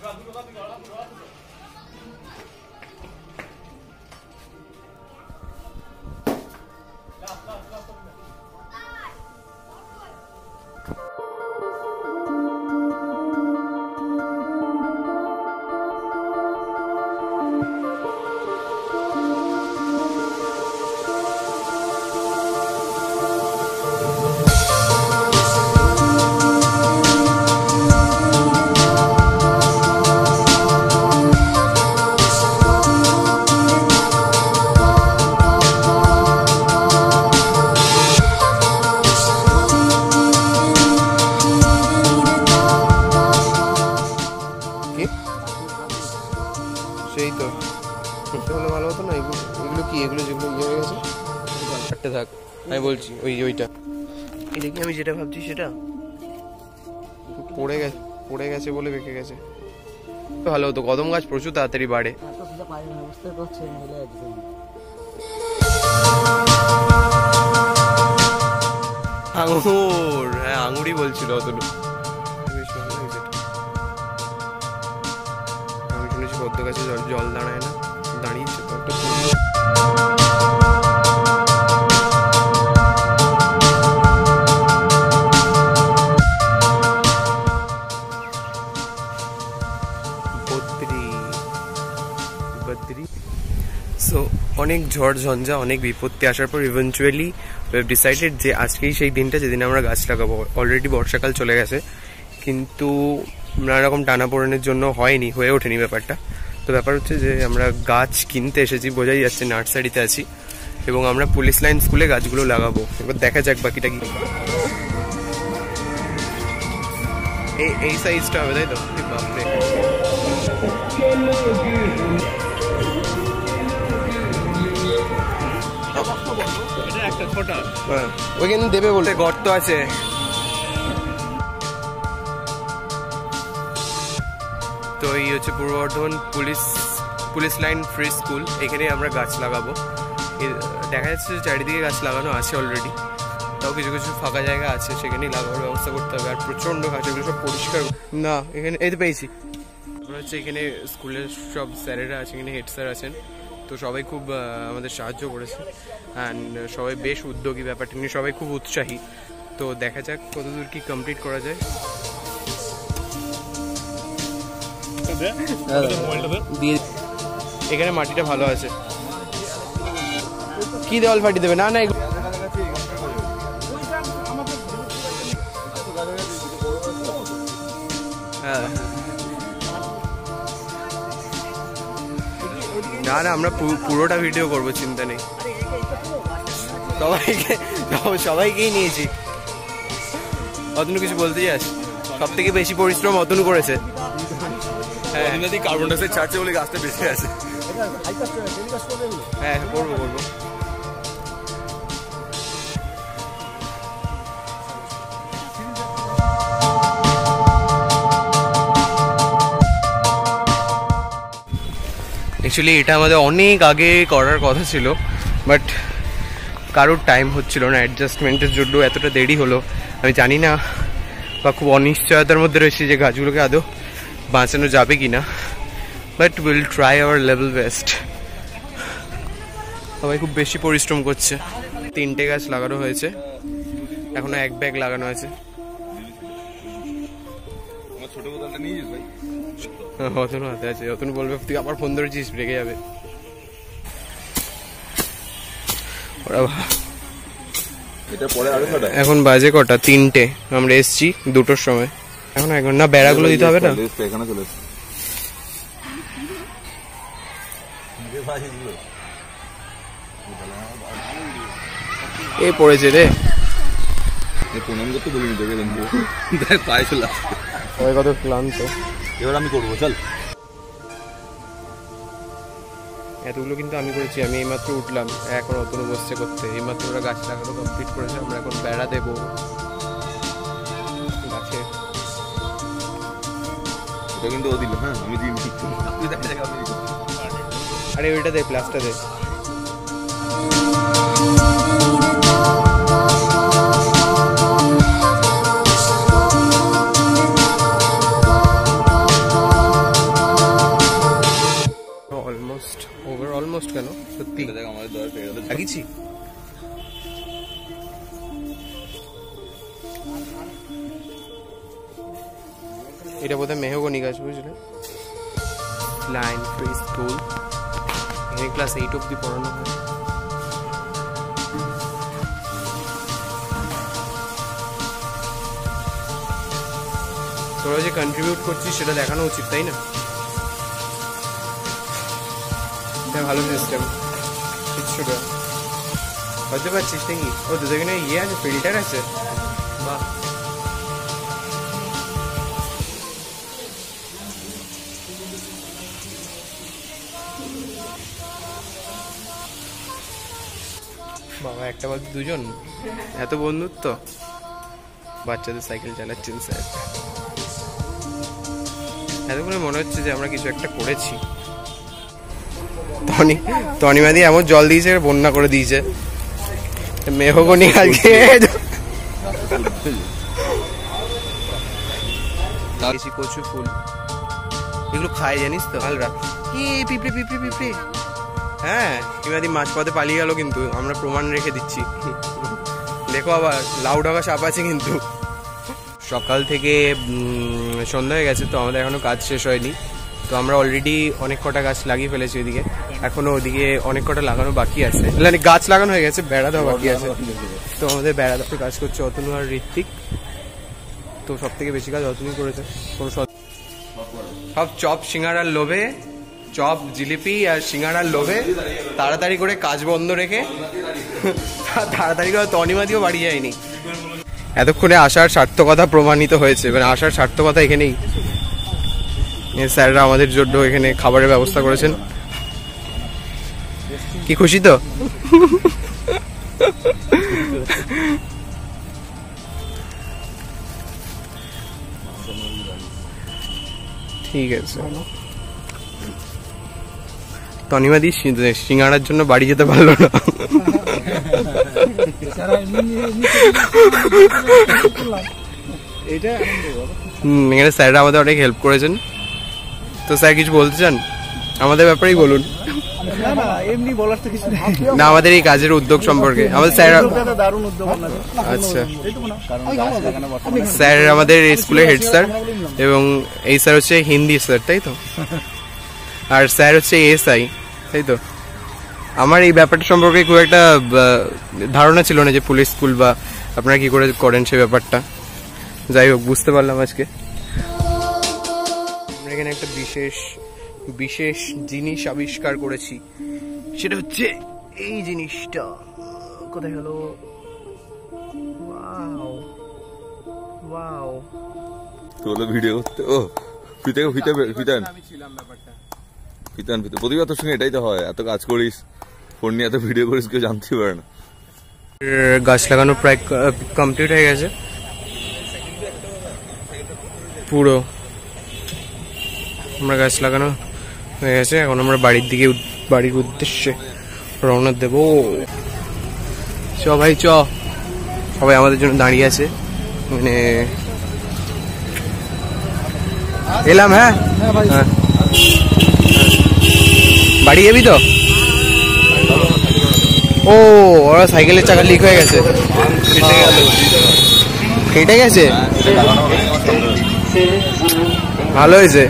কি হতো না এগুলো এগুলো কি এগুলো যেগুলো ইয়ে হয়ে গেছে? চারটে থাক আমি বলছি ওই ওইটা। এটা কি আমি যেটা ভাবছি সেটা? পড়ে গেছে পড়ে গেছে বলে বেঁকে গেছে। ভালো হতো কদম গাছ প্রচুর তাড়াতাড়ি বাড়ে। আঙুর হ্যাঁ আঙুরই বলছিল অতটুকু হয়েছে আমি শুনেছি পদ্ম গাছে জল জল দাঁড়ায় না দাঁড়িয়েছে। সো অনেক ঝড়, ঝঞ্ঝা, অনেক বিপত্তি আসার পর ইভেনচুয়ালি ডিসাইডেড যে আজকেই সেই দিনটা যেদিন আমরা গাছ লাগাবো। অলরেডি বর্ষাকাল চলে গেছে, কিন্তু নানা রকম টানাপোড়েনের জন্য হয়নি, হয়ে ওঠেনি ব্যাপারটা। তো ব্যাপার হচ্ছে যে আমরা গাছ কিনতে এসেছি বোঝাই যাচ্ছে নার্সারিতে আছি এবং আমরা পুলিশ লাইন স্কুলে গাছগুলো লাগাবো। এবার দেখা যাক বাকিটা কি এই এই সাইজটা হবে তাই তো? বাপরে। হ্যাঁ। ওইখানে দেবে বলতে গর্ত আছে। তো এই হচ্ছে Purba Bardhaman police police line free school এখানে আমরা গাছ লাগাবো। দেখা যাচ্ছে চারিদিকে গাছ লাগানো আছে অলরেডি তাও কিছু কিছু ফাঁকা জায়গা আছে, সেখানেই লাগানোর ব্যবস্থা করতে হবে। আর প্রচণ্ড গাছ, এগুলো সব পরিষ্কার। না, এখানে, এই তো পেয়েছি। হচ্ছে এখানে স্কুলের সব স্যারেরা আছে, এখানে হেড স্যার আছেন। তো সবাই খুব আমাদের সাহায্য করেছে। অ্যান্ড সবাই বেশ উদ্যোগী ব্যাপারটা নিয়ে, সবাই খুব উৎসাহী। তো দেখা যাক কতদূর কি কমপ্লিট করা যায়। দিয়ে এখানে মাটিটা ভালো আছে। কি দেওয়াল ফাটি দেবে? না না হ্যাঁ। না না আমরা পুরোটা ভিডিও করব চিন্তা নেই। সবাইকে সবাইকেই নিয়েছি। অতনু কিছু বলতে যাস সব থেকে বেশি পরিশ্রম অতনু করেছে। হ্যাঁ। কার্বন ডাইঅক্সাইড ছাড়ছে বলে গাছটা বেঁচে আছে। হ্যাঁ করব করব অ্যাকচুয়ালি এটা আমাদের অনেক আগে করার কথা ছিল বাট কারোর টাইম হচ্ছিল না অ্যাডজাস্টমেন্টের জন্য এতটা দেরি হলো। আমি জানি না বা খুব অনিশ্চয়তার মধ্যে রয়েছে যে গাছগুলোকে আদৌ বাঁচানো যাবে কি না but will try our level best সবাই খুব বেশি পরিশ্রম করছে। তিনটে গাছ লাগানো হয়েছে। এখনও এক ব্যাগ লাগানো আছে। ভাই। অতনু হাতে আছে। অতনু বলবে তুই আবার ফোন ধরেছিস রেগে যাবে। ওরা এটা পরে আরও এখন বাজে কটা? তিনটে। আমরা এসছি দুটোর সময়। এখন এখন না বেড়াগুলো দিতে হবে না? এখানে চলে এসছে। এ পড়েছে রে। প্রণাম করতে বলিনি তোকে কিন্তু দেখ পায়ে চলে আসছে। সবাই কত ক্লান্ত। এবার আমি করব চল। এতগুলো কিন্তু আমি করেছি আমি এইমাত্র উঠলাম। এখন অতনু বসছে করতে। এইমাত্র ওরা গাছ লাগানো কমপ্লিট করেছে আমরা এখন বেড়া দেবো। এটা কিন্তু ও দিল হ্যাঁ আমি দিইনি। তুই দেখা যাক আমি আরে ওইটা দে প্লাসটা দে। এটা বোধহয় মেহগনি গাছ বুঝলে? লাইন ফ্রি স্কুল এখানে ক্লাস এইট অব্দি পড়ানো হয়। তোরা যে কন্ট্রিবিউট করছিস সেটা দেখানো উচিত তাই না? এটা ভালো সিস্টেম কিচ্ছুটা হতে পারছিস নাকি? ও তোদের এখানে ইয়ে আছে ফিল্টার আছে? বাহ। বাবা একটা বলতে দুজন? এত বন্ধুত্ব? বাচ্চাদের সাইকেল চালাচ্ছেন স্যার। এতক্ষণে মনে হচ্ছে যে আমরা কিছু একটা করেছি। টনি টনিমাদি এমন জল দিয়েছে বন্যা করে দিয়েছে। মেহগনি আজকে কচু ফুল। এগুলো খায় জানিস তো? হালরা কি পিঁপড়ে পিঁপড়ে পিঁপড়ে। হ্যাঁ ইমাদি মাছ পথে পালিয়ে গেল কিন্তু, আমরা প্রমাণ রেখে দিচ্ছি। দেখো আবার লাউ ডাকা সাপ আছে কিন্তু। সকাল থেকে সন্ধ্যা হয়ে গেছে, তো আমাদের এখনও কাজ শেষ হয়নি। তো আমরা অলরেডি অনেক কটা গাছ লাগিয়ে ফেলেছি ওইদিকে। এখনও ওদিকে অনেক কটা লাগানো বাকি আছে। মানে গাছ লাগানো হয়ে গেছে, বেড়া দেওয়া বাকি আছে। তো আমাদের বেড়া দেওয়ার কাজ করছে অতনু আর ঋত্বিক। তো সব থেকে বেশি কাজ অতনুই করেছে। কোনো সব চপ, সিঙ্গারার লোভে চপ, জিলিপি আর সিঙ্গারার লোভে তাড়াতাড়ি করে কাজ বন্ধ রেখে তাড়াতাড়ি করে তনিমাদিও বাড়ি যায়নি। এতক্ষণে আসার সার্থকতা প্রমাণিত হয়েছে। মানে আসার সার্থকতা এখানেই। স্যাররা আমাদের জন্য এখানে খাবারের ব্যবস্থা করেছেন। কি খুশি তো? ঠিক আছে। তনিমাদি সিঙ্গাড়ার জন্য বাড়ি যেতে পারল না। এখানে স্যাররা আমাদের অনেক হেল্প করেছেন। তো স্যার কিছু বলতে চান? আমাদের ব্যাপারেই বলুন। না আমাদের এই কাজের উদ্যোগ সম্পর্কে। আমাদের স্যার আচ্ছা। স্যার আমাদের স্কুলের হেড স্যার এবং এই স্যার হচ্ছে হিন্দি স্যার তাই তো? আর স্যার হচ্ছে এসআই তাই তো? আমার এই ব্যাপারটা সম্পর্কে খুব একটা ধারণা ছিল না যে পুলিশ স্কুল বা আপনারা কি করে করেন সে ব্যাপারটা। যাই হোক বুঝতে পারলাম আজকে। আমরা এখানে একটা বিশেষ বিশেষ জিনিস আবিষ্কার করেছি। সেটা হচ্ছে এই জিনিসটা। কোথায় গেল ওয়াও ওয়াও। তোলো ভিডিও করতে ও ফিতে ফিতে ফিতান আমি ছিলাম ব্যাপারটা। ফিতান ফিতে প্রতিবার তোর সঙ্গে এটাই তো হয় এত কাজ করিস ফোন নিয়ে এত ভিডিও করিস কেউ জানতেই পারে না। গাছ লাগানো প্রায় কমপ্লিট হয়ে গেছে। পুরো। আমরা গাছ লাগানো হয়ে গেছে এখন আমরা বাড়ির দিকে বাড়ির উদ্দেশ্যে রওনা দেব। চ ভাই চ। সবাই আমাদের জন্য দাঁড়িয়ে আছে। মানে এলাম হ্যাঁ? হ্যাঁ। বাড়ি যাবি তো? ও ওরা সাইকেলের চাকা লিক হয়ে গেছে। কেটে গেছে? ভালো হয়েছে।